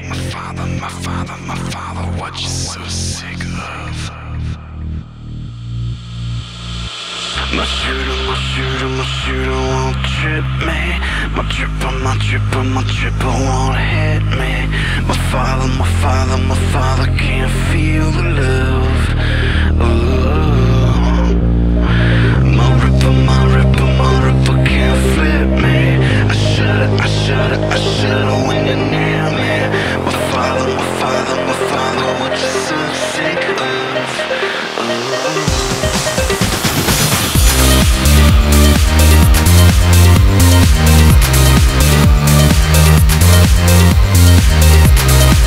My father, my father, my father, what you so sick of? My shooter, my shooter, my shooter won't trip me. My dripper, my triple, my triple won't hit me.